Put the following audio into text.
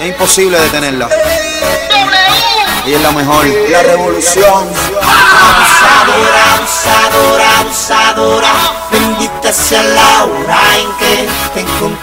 Es imposible detenerla. Ella es la mejor. La revolución. Abusadora, abusadora, abusadora. Bendita sea la hora en que te encontré.